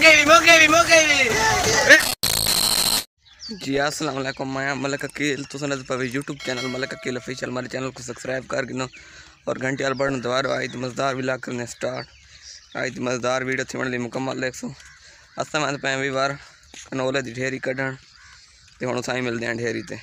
بھی بھی بھی جی السلام علیکم میں ملک عقیل تو سنت پہ YouTube channel Malik Aqeel official ہمارے چینل کو سبسکرائب کر گنو اور گھنٹے وال بٹن دبا آئی مزدار بھی لا کرنے سٹارٹ آئی مزدار ویڈیو تھی لی مکمل دیکھ سو اصل میں پہ بھی بار کنولے دی ڈھیری کڈن تے ہن سائیں ملدے ہیں ڈھیری تے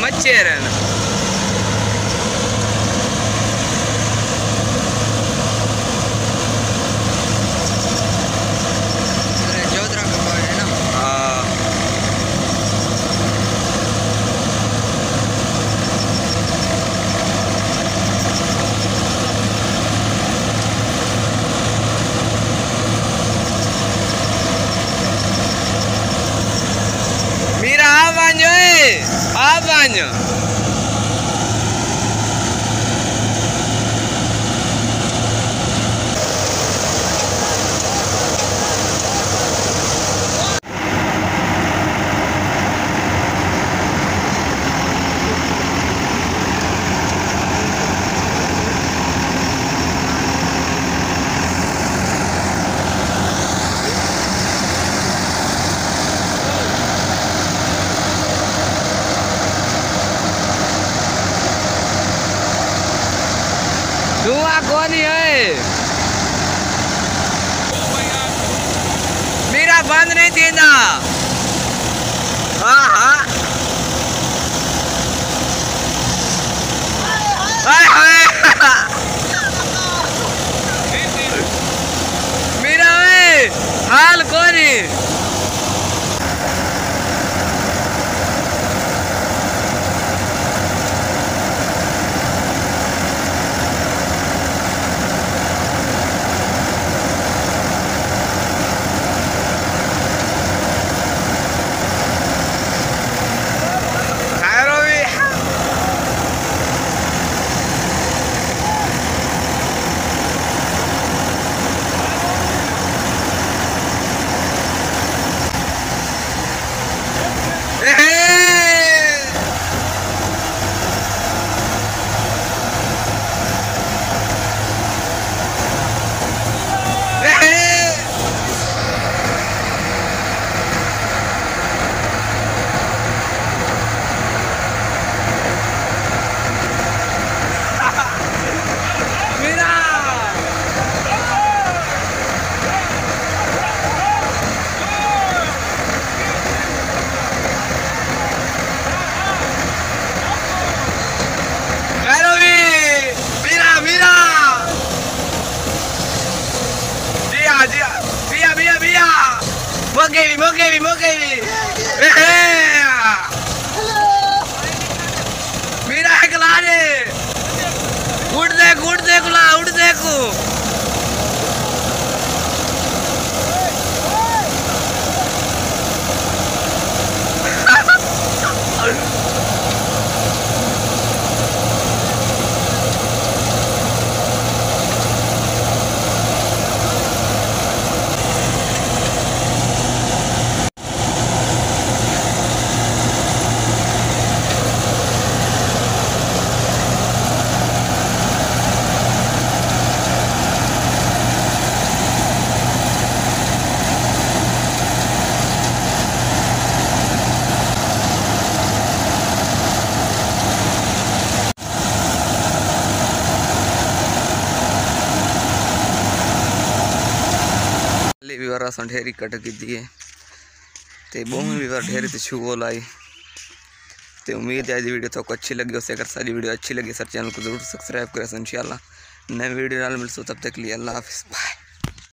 ہون گائے lá, Vânia? بند نہیں تھیندا ہاں ہاں موقع بھی میرا دیکھو لی بھی ورا سن ڈھیری کٹ کی دیے تے بومی بھی ور ڈھیری تے چھو لائی تے امید ہے آج دی ویڈیو تو کو اچھی لگی ہو سے اگر ساری ویڈیو اچھی لگی سر چینل کو ضرور سبسکرائب کرے انشاءاللہ نئے ویڈیو نال ملسو تب